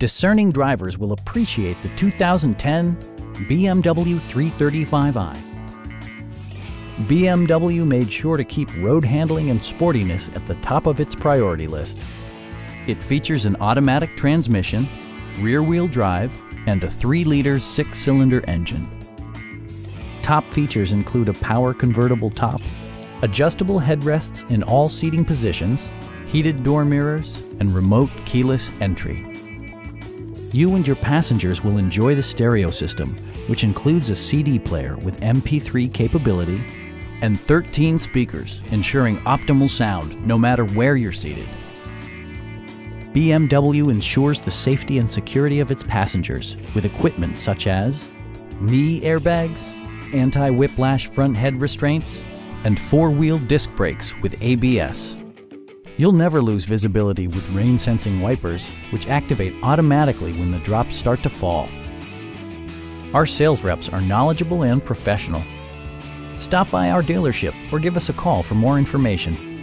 discerning drivers will appreciate the 2010 BMW 335i. BMW made sure to keep road handling and sportiness at the top of its priority list. It features an automatic transmission, rear-wheel drive, and a 3-liter six-cylinder engine. Top features include a power convertible top, adjustable headrests in all seating positions, heated door mirrors, and remote keyless entry. You and your passengers will enjoy the stereo system, which includes a CD player with MP3 capability and 13 speakers, ensuring optimal sound no matter where you're seated. BMW ensures the safety and security of its passengers with equipment such as knee airbags, anti-whiplash front head restraints, and four-wheel disc brakes with ABS. You'll never lose visibility with rain-sensing wipers, which activate automatically when the drops start to fall. Our sales reps are knowledgeable and professional. Stop by our dealership or give us a call for more information.